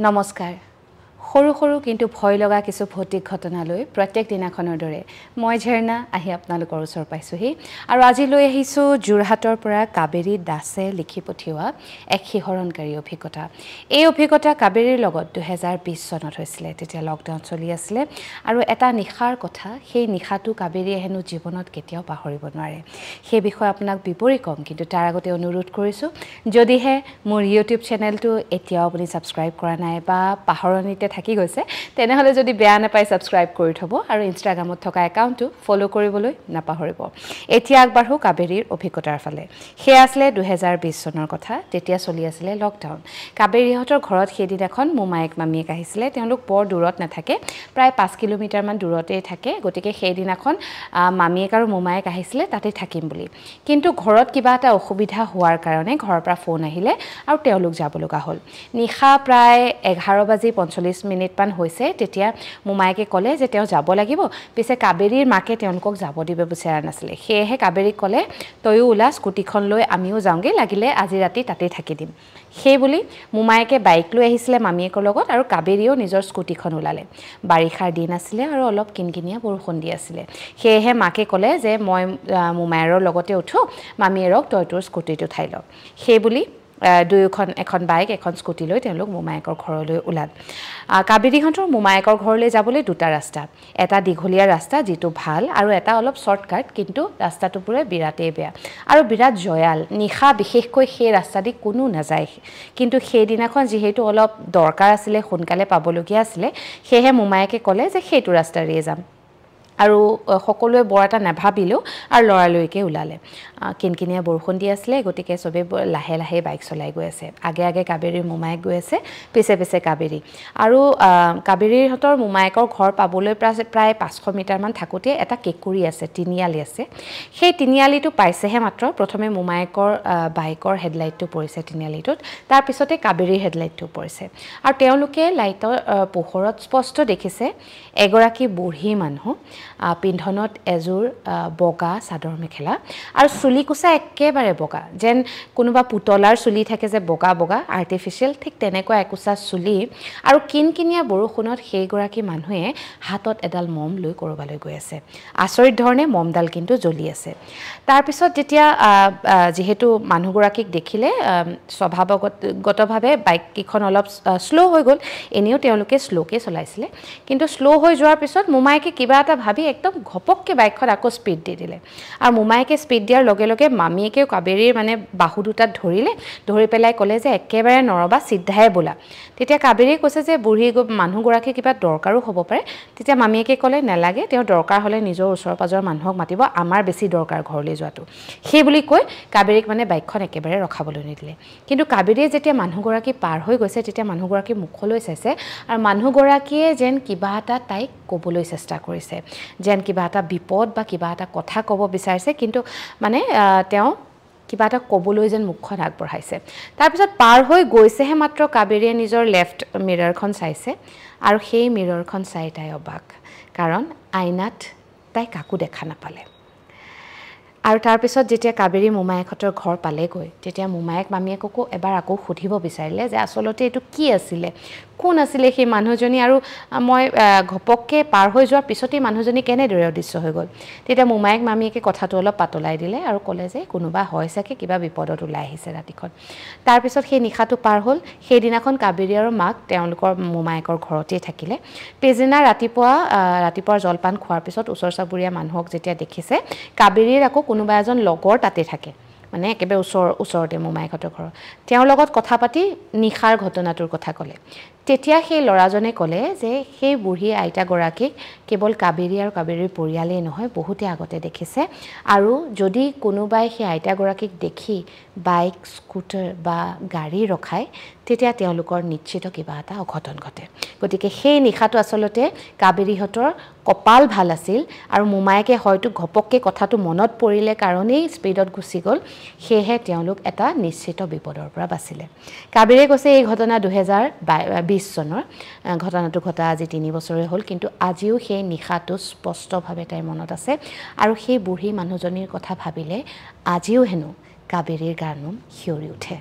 নমস্কাৰ সৰু সৰু কিন্তু ভয় লগা কিছু ভৌতিক ঘটনালৈ প্ৰত্যেক দিনাখনৰ দৰে মই ঝেৰ্ণা আহি আপোনালোকৰ ওচৰ পাইছোঁহি। আৰু আজি লৈ আহিছোঁ যোৰহাটৰ পৰা কাবেৰী দাসে লিখি পঠিওৱা এক শিহৰণকাৰী অভিজ্ঞতা। এই অভিজ্ঞতা কাবেৰীৰ লগত দুহেজাৰ বিছ চনত হৈছিলে তেতিয়া লকডাউন চলি আছিলে আৰু এটা নিশাৰ কথা সেই নিশাটো কাবেৰীয়ে হেনো জীৱনত কেতিয়াও পাহৰিব নোৱাৰে। সেই বিষয়ে আপোনাক বিৱৰি ক'ম কিন্তু তাৰ আগতে অনুৰোধ কৰিছোঁ যদিহে মোৰ ইউটিউব চেনেলটো এতিয়াও আপুনি ছাবস্ক্ৰাইব কৰা নাই বা পাহৰণিতে থাকি গৈছে। তেনেহ'লে যদি বেয়া নাপায় ছাবস্ক্ৰাইব কৰি থ'ব আৰু ইনষ্টাগ্ৰামত থকা একাউণ্টটো ফ'ল' কৰিবলৈ নাপাহৰিব। এতিয়া আগবাঢ়োঁ কাবেৰীৰ অভিজ্ঞতাৰ ফালে। সেয়া আছিলে দুহেজাৰ বিছ চনৰ কথা তেতিয়া চলি আছিলে লকডাউন কাবেৰীহঁতৰ ঘৰত সেইদিনাখন মোমায়েক মামীয়েক আহিছিলে। তেওঁলোক বৰ দূৰত নাথাকে প্ৰায় পাঁচ কিলোমিটাৰমান দূৰতেই থাকে। গতিকে সেইদিনাখন মামীয়েক আৰু মোমায়েক আহিছিলে তাতে থাকিম বুলি। কিন্তু ঘৰত কিবা এটা অসুবিধা হোৱাৰ কাৰণে ঘৰৰ পৰা ফোন আহিলে আৰু তেওঁলোক যাব লগা হ'ল। নিশা প্ৰায় এঘাৰ বাজি পঞ্চল্লিছ মিনিটমান হৈছে তেতিয়া মোমায়েকে ক'লে যে তেওঁ যাব লাগিব। পিছে কাবেৰীৰ মাকে তেওঁলোকক যাব দিব বিচৰা নাছিলে। সেয়েহে কাবেৰীক ক'লে তয়ো ওলা স্কুটিখন লৈ আমিও যাওঁগৈ লাগিলে আজি ৰাতি তাতেই থাকি দিম। সেই বুলি মোমায়েকে বাইক লৈ আহিছিলে মামীয়েকৰ লগত আৰু কাবেৰীয়েও নিজৰ স্কুটিখন ওলালে। বাৰিষাৰ দিন আছিলে আৰু অলপ কিনকিনীয়া বৰষুণ দি আছিলে। সেয়েহে মাকে ক'লে যে মই মোমায়েৰৰ লগতে উঠোঁ মামীয়েৰক তই তোৰ স্কুটিত উঠাই সেই বুলি দুয়োখন এখন বাইক এখন স্কুটি লৈ তেওঁলোক মোমায়েকৰ ঘৰলৈ ওলাল। কাবেৰীহঁতৰ মোমায়েকৰ ঘৰলৈ যাবলৈ দুটা ৰাস্তা। এটা দীঘলীয়া ৰাস্তা যিটো ভাল আৰু এটা অলপ শ্বৰ্টকাট কিন্তু ৰাস্তাটো পুৰে বিৰাটেই বেয়া। আৰু বিৰাট জয়াল নিশা বিশেষকৈ সেই ৰাস্তা দি কোনো নাযায়। কিন্তু সেইদিনাখন যিহেতু অলপ দৰকাৰ আছিলে সোনকালে পাবলগীয়া আছিলে সেয়েহে মোমায়েকে ক'লে যে সেইটো ৰাস্তাৰেই যাম। আৰু সকলোৱে বৰ এটা নাভাবিলেও আৰু লৰালৰিকৈ ওলালে। কিনকিনীয়া বৰষুণ দি আছিলে গতিকে চবেই লাহে লাহে বাইক চলাই গৈ আছে। আগে আগে কাবেৰীৰ মোমায়েক গৈ আছে পিছে পিছে কাবেৰী। আৰু কাবেৰীহঁতৰ মোমায়েকৰ ঘৰ পাবলৈ প্ৰায় প্ৰায় পাঁচশ মিটাৰমান থাকোঁতে এটা কেঁকুৰি আছে তিনিআলি আছে। সেই তিনিআলিটো পাইছেহে মাত্ৰ। প্ৰথমে মোমায়েকৰ বাইকৰ হেডলাইটটো পৰিছে তিনিআলিটোত। তাৰপিছতে কাবেৰীৰ হেডলাইটটো পৰিছে। আৰু তেওঁলোকে লাইটৰ পোহৰত স্পষ্ট দেখিছে এগৰাকী বুঢ়ী মানুহ। পিন্ধনত এযোৰ বগা চাদৰ মেখেলা। আৰু চুলি কোচা একেবাৰে বগা। যেন কোনোবা পুতলাৰ চুলি থাকে যে বগা বগা আৰ্টিফিচিয়েল ঠিক তেনেকুৱা একোচা চুলি। আৰু কিনকিনীয়া বৰষুণত সেইগৰাকী মানুহে হাতত এডাল মম লৈ ক'ৰবালৈ গৈ আছে। আচৰিত ধৰণে মমডাল কিন্তু জ্বলি আছে। তাৰপিছত যেতিয়া যিহেতু মানুহগৰাকীক দেখিলে স্বভাৱগতভাৱে বাইককেইখন অলপ শ্ল' হৈ গ'ল। এনেও তেওঁলোকে শ্ল'কৈ চলাইছিলে। কিন্তু শ্ল' হৈ যোৱাৰ পিছত মোমায়েকে কিবা এটা ভাবি একদম ঘপককৈ বাইকখন আকৌ স্পীড দি দিলে। আৰু মোমায়েকে স্পীড দিয়াৰ লগে লগে মামীয়েকেও কাবেৰীৰ মানে বাহু দুটাত ধৰিলে ধৰি পেলাই ক'লে যে একেবাৰে নৰবা চিধাই বোলা। তেতিয়া কাবেৰীয়ে কৈছে যে বুঢ়ী মানুহগৰাকী কিবা দৰকাৰো হ'ব পাৰে। তেতিয়া মামীয়েকে ক'লে নালাগে তেওঁ দৰকাৰ হ'লে নিজৰ ওচৰ পাজৰৰ মানুহক মাতিব আমাৰ বেছি দৰকাৰ ঘৰলৈ যোৱাটো। সেই বুলি কৈ কাবেৰীক মানে বাইকখন একেবাৰে ৰখাবলৈ নিদিলে। কিন্তু কাবেৰীয়ে যেতিয়া মানুহগৰাকী পাৰ হৈ গৈছে তেতিয়া মানুহগৰাকী মুখলৈ চাইছে। আৰু মানুহগৰাকীয়ে যেন কিবা এটা তাইক ক'বলৈ চেষ্টা কৰিছে। যেন কিবা এটা বিপদ বা কিবা এটা কথা ক'ব বিচাৰিছে। কিন্তু মানে তেওঁ কিবা এটা ক'বলৈ যেন মুখখন আগবঢ়াইছে। তাৰপিছত পাৰ হৈ গৈছেহে মাত্ৰ কাবেৰীয়ে নিজৰ লেফ্ট মিৰৰখন চাইছে আৰু সেই মিৰৰখন চাই তাই অবাক। কাৰণ আইনাত তাই কাকো দেখা নাপালে। আৰু তাৰপিছত যেতিয়া কাবেৰী মোমায়েকহঁতৰ ঘৰ পালেগৈ তেতিয়া মোমায়েক মামীয়েককো এবাৰ আকৌ সুধিব বিচাৰিলে যে আচলতে এইটো কি আছিলে? কোন আছিলে সেই মানুহজনী আৰু মই ঘপককৈ পাৰ হৈ যোৱাৰ পিছতেই মানুহজনী কেনেদৰে অদৃশ্য হৈ গ'ল। তেতিয়া মোমায়েক মামীয়েকে কথাটো অলপ পাতলাই দিলে আৰু ক'লে যে কোনোবা হয় চাগে কিবা বিপদত ওলাই আহিছে ৰাতিখন। তাৰপিছত সেই নিশাটো পাৰ হ'ল। সেইদিনাখন কাবেৰী আৰু মাক তেওঁলোকৰ মোমায়েকৰ ঘৰতেই থাকিলে। পিছদিনা ৰাতিপুৱা ৰাতিপুৱাৰ জলপান খোৱাৰ পিছত ওচৰ চুবুৰীয়া মানুহক যেতিয়া দেখিছে কাবেৰীৰ আকৌ কোনোবা এজন লগৰ তাতে থাকে। মানে একেবাৰে ওচৰ ওচৰতে মোমায়েকহঁতৰ ঘৰৰ। তেওঁৰ লগত কথা পাতি নিশাৰ ঘটনাটোৰ কথা ক'লে। তেতিয়া সেই ল'ৰাজনে ক'লে যে সেই বুঢ়ী আইতাগৰাকীক কেৱল কাবেৰী আৰু কাবেৰীৰ পৰিয়ালেই নহয় বহুতে আগতে দেখিছে। আৰু যদি কোনোবাই সেই আইতাগৰাকীক দেখি বাইক স্কুটাৰ বা গাড়ী ৰখায় তেতিয়া তেওঁলোকৰ নিশ্চিত কিবা এটা অঘটন ঘটে। গতিকে সেই নিশাটো আচলতে কাবেৰীহঁতৰ কপাল ভাল আছিল আৰু মোমায়েকে হয়তো ঘপককৈ কথাটো মনত পৰিলে কাৰণেই স্পীডত গুচি গ'ল সেয়েহে তেওঁলোক এটা নিশ্চিত বিপদৰ পৰা বাচিলে। কাবেৰীয়ে কৈছে এই ঘটনা দুহেজাৰ বিছ চনৰ ঘটনাটো ঘটা আজি তিনি বছৰে হ'ল কিন্তু আজিও সেই নিশাটো স্পষ্টভাৱে তাইৰ মনত আছে আৰু সেই বুঢ়ী মানুহজনীৰ কথা ভাবিলে আজিও হেনো কাবেৰীৰ গাৰ নোম শিয়ৰি উঠে।